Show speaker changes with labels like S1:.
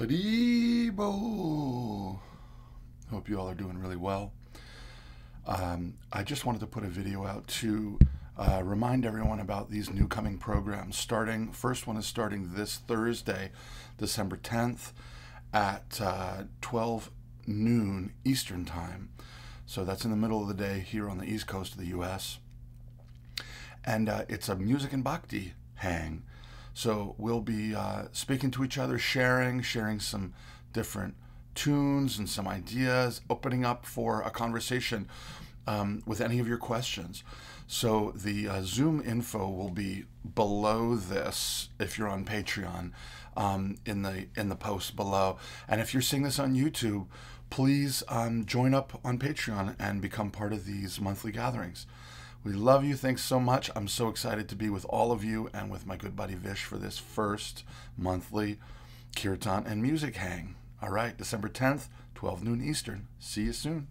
S1: Haribol. Hope you all are doing really well. Um, I just wanted to put a video out to uh, remind everyone about these new coming programs. Starting, first one is starting this Thursday, December 10th at uh, 12 noon Eastern Time. So that's in the middle of the day here on the East Coast of the U.S. And uh, it's a music and bhakti hang. So we'll be uh, speaking to each other, sharing, sharing some different tunes and some ideas, opening up for a conversation um, with any of your questions. So the uh, Zoom info will be below this if you're on Patreon um, in the in the post below. And if you're seeing this on YouTube, please um, join up on Patreon and become part of these monthly gatherings. We love you. Thanks so much. I'm so excited to be with all of you and with my good buddy Vish for this first monthly Kirtan and music hang. All right, December 10th, 12 noon Eastern. See you soon.